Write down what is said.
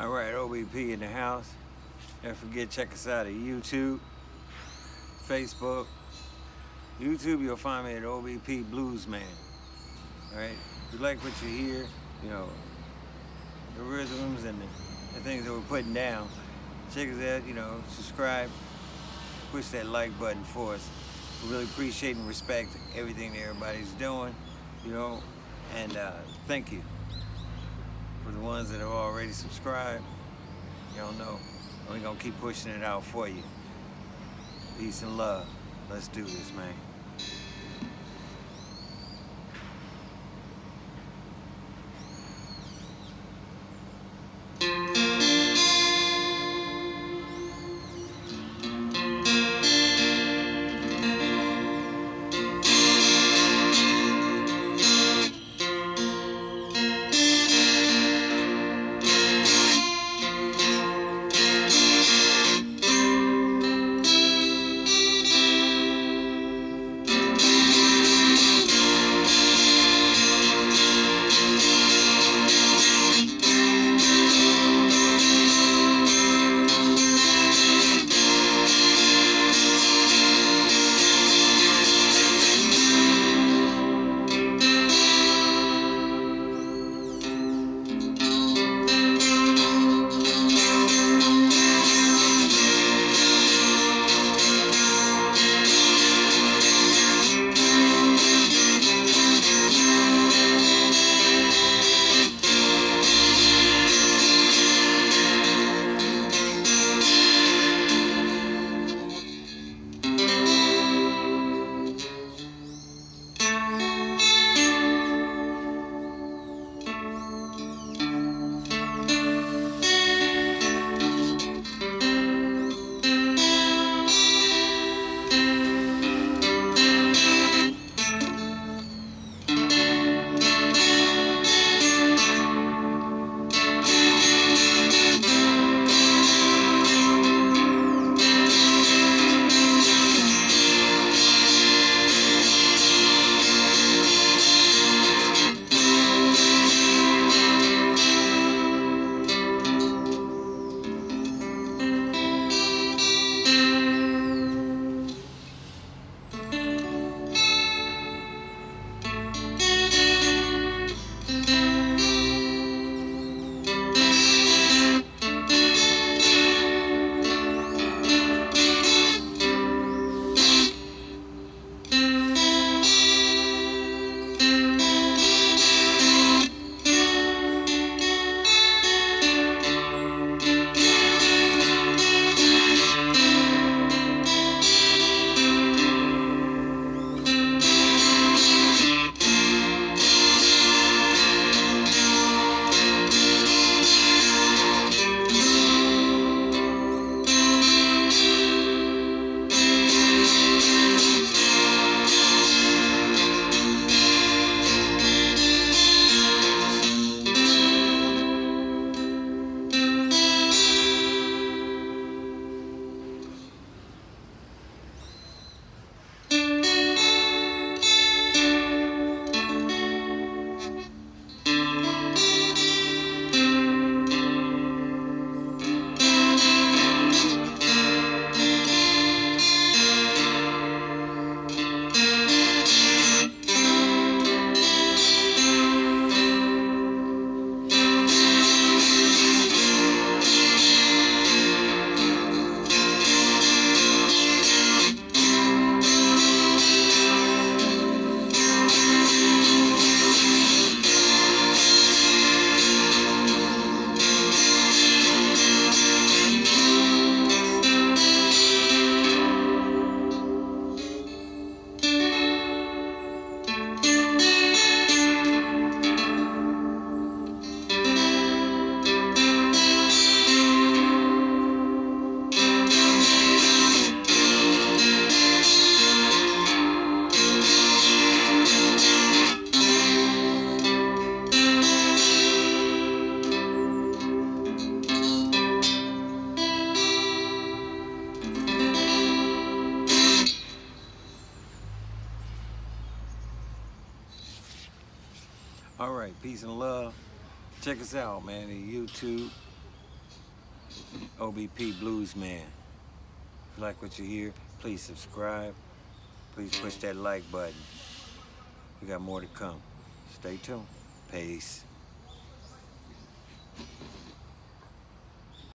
All right, OBP in the house. Don't forget, check us out at YouTube, Facebook. YouTube, you'll find me at OBP Bluesman. All right, if you like what you hear, you know, the rhythms and the, the things that we're putting down, check us out, you know, subscribe, push that like button for us. We really appreciate and respect everything that everybody's doing, you know, and uh, thank you. Ones that have already subscribed, y'all know, we're gonna keep pushing it out for you. Peace and love. Let's do this, man. All right, peace and love. Check us out, man, at YouTube, OBP Blues Man. If you like what you hear, please subscribe. Please push that like button. We got more to come. Stay tuned. Peace.